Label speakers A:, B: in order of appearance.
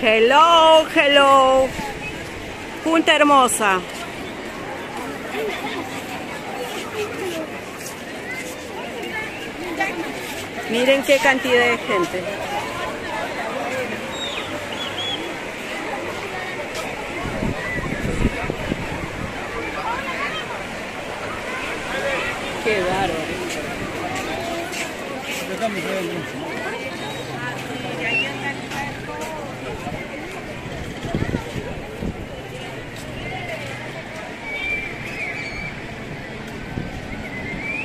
A: Hello, hello. Punta Hermosa. Miren qué cantidad de gente. Qué bárbaro.